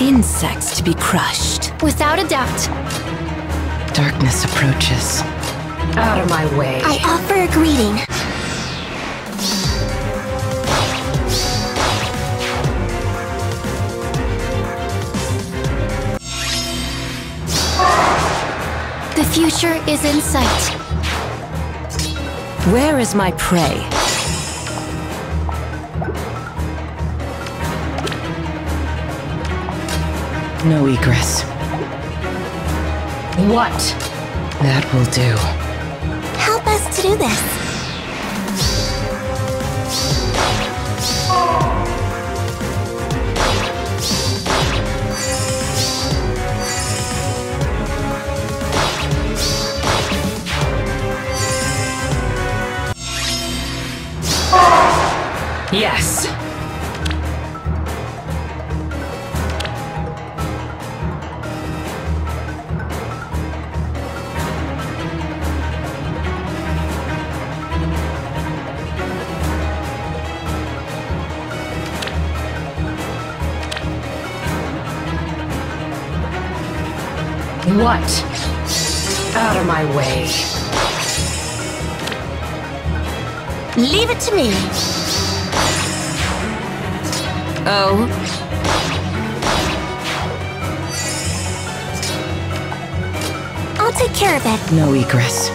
Insects to be crushed. Without a doubt. Darkness approaches. Out of my way. I offer a greeting. The future is in sight. Where is my prey? No egress. What? That will do. Help us to do this. Yes. What? Out of my way. Leave it to me. Oh, I'll take care of it. no egress.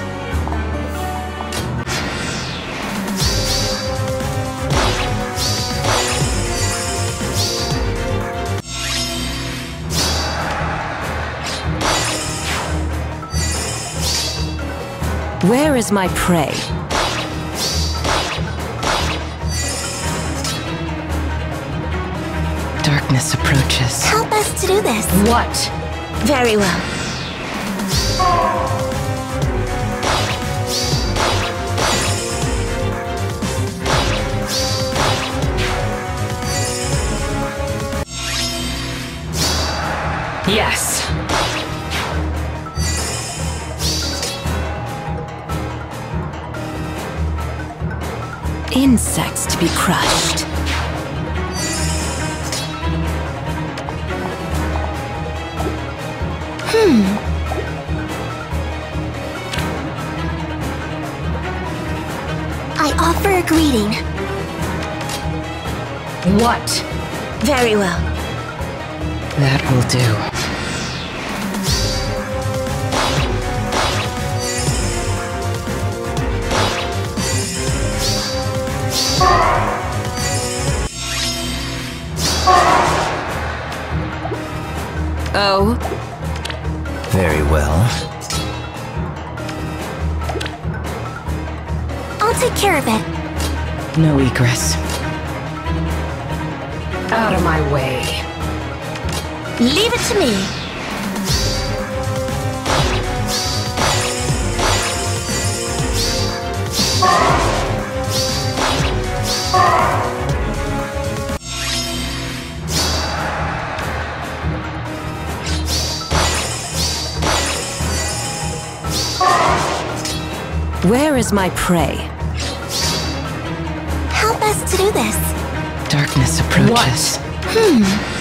Where is my prey? Darkness approaches. Help us to do this. What? Very well. Yes. Insects to be crushed. Hmm. I offer a greeting. What? Very well. That will do. Oh, Very well. I'll take care of it. no egress. Out of my way. Leave it to me. Where is my prey? Help us to do this. Darkness approaches. Hmm.